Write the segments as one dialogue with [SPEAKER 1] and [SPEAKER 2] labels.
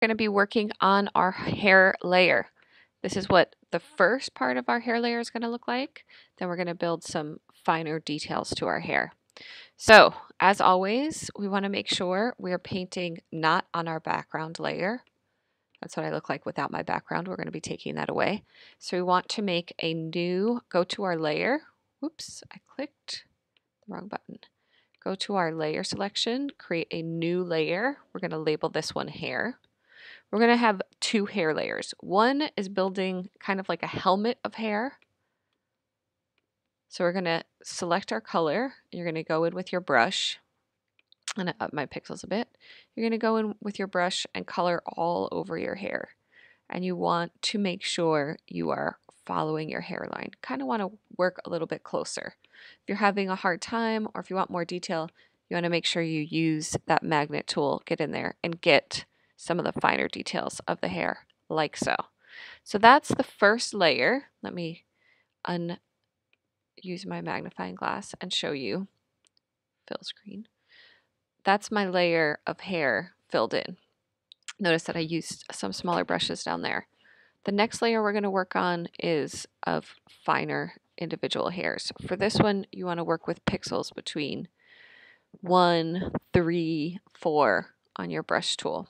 [SPEAKER 1] going to be working on our hair layer. This is what the first part of our hair layer is going to look like. Then we're going to build some finer details to our hair. So as always, we want to make sure we're painting not on our background layer. That's what I look like without my background. We're going to be taking that away. So we want to make a new, go to our layer. Whoops, I clicked the wrong button. Go to our layer selection, create a new layer. We're going to label this one hair. We're going to have two hair layers. One is building kind of like a helmet of hair. So we're going to select our color. You're going to go in with your brush. And up my pixels a bit. You're going to go in with your brush and color all over your hair. And you want to make sure you are following your hairline. Kind of want to work a little bit closer. If you're having a hard time or if you want more detail, you want to make sure you use that magnet tool, get in there and get some of the finer details of the hair, like so. So that's the first layer. Let me un use my magnifying glass and show you fill screen. That's my layer of hair filled in. Notice that I used some smaller brushes down there. The next layer we're going to work on is of finer individual hairs. For this one, you want to work with pixels between 1, 3, 4 on your brush tool.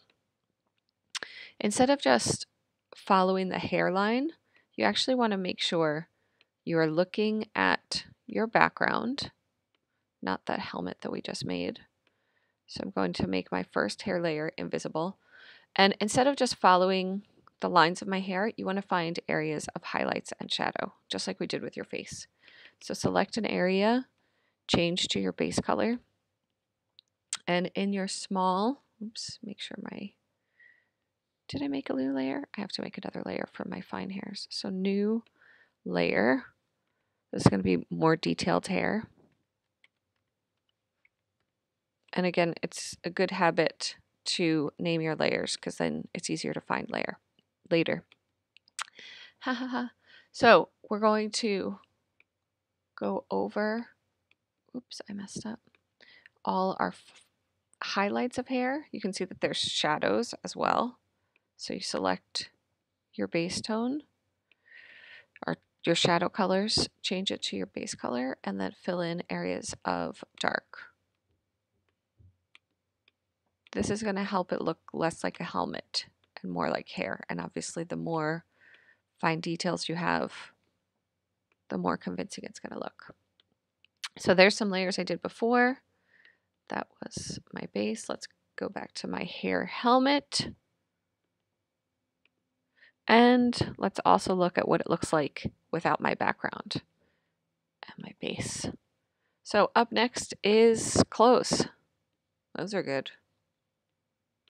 [SPEAKER 1] Instead of just following the hairline, you actually want to make sure you are looking at your background, not that helmet that we just made. So I'm going to make my first hair layer invisible. And instead of just following the lines of my hair, you want to find areas of highlights and shadow, just like we did with your face. So select an area, change to your base color, and in your small, oops, make sure my did I make a new layer? I have to make another layer for my fine hairs. So new layer. This is going to be more detailed hair. And again, it's a good habit to name your layers because then it's easier to find layer later. Ha ha ha. So we're going to go over, oops, I messed up, all our highlights of hair. You can see that there's shadows as well. So you select your base tone or your shadow colors, change it to your base color, and then fill in areas of dark. This is going to help it look less like a helmet and more like hair. And obviously the more fine details you have, the more convincing it's going to look. So there's some layers I did before. That was my base. Let's go back to my hair helmet. And let's also look at what it looks like without my background and my base. So up next is close. Those are good.